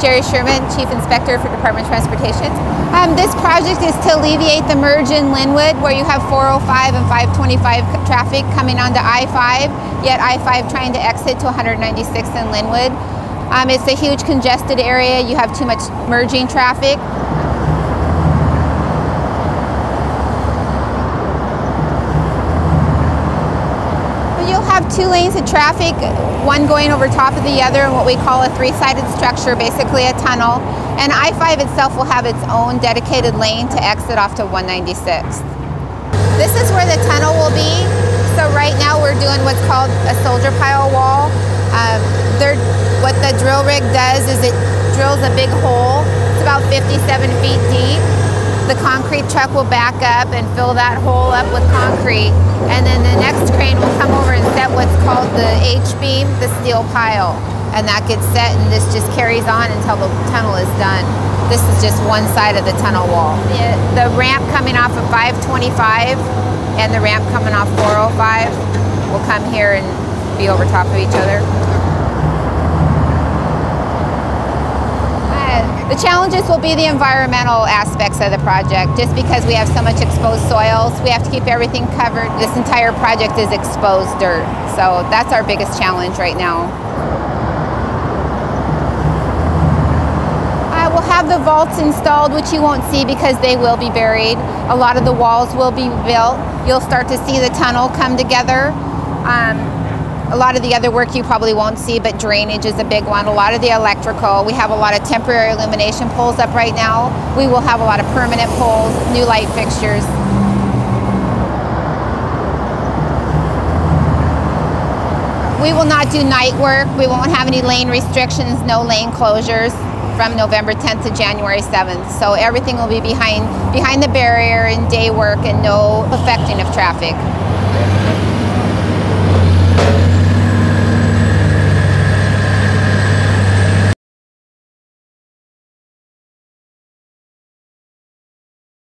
Sherry Sherman, Chief Inspector for Department of Transportation. Um, this project is to alleviate the merge in Lynnwood where you have 405 and 525 traffic coming onto I-5, yet I-5 trying to exit to 196 in Lynnwood. Um, it's a huge congested area. You have too much merging traffic. You'll have two lanes of traffic, one going over top of the other in what we call a three-sided structure, basically a tunnel. And I-5 itself will have its own dedicated lane to exit off to 196. This is where the tunnel will be. So right now we're doing what's called a soldier pile wall. Um, what the drill rig does is it drills a big hole. It's about 57 feet deep the concrete truck will back up and fill that hole up with concrete. And then the next crane will come over and set what's called the H-beam, the steel pile. And that gets set and this just carries on until the tunnel is done. This is just one side of the tunnel wall. The, ramp coming off of 525 and the ramp coming off 405 will come here and be over top of each other. The challenges will be the environmental aspects of the project. Just because we have so much exposed soils, we have to keep everything covered. This entire project is exposed dirt. So that's our biggest challenge right now. I will have the vaults installed, which you won't see because they will be buried. A lot of the walls will be built. You'll start to see the tunnel come together. Um, a lot of the other work you probably won't see, but drainage is a big one. A lot of the electrical. We have a lot of temporary illumination poles up right now. We will have a lot of permanent poles, new light fixtures. We will not do night work. We won't have any lane restrictions, no lane closures from November 10th to January 7th. So everything will be behind behind the barrier and day work and no affecting of traffic.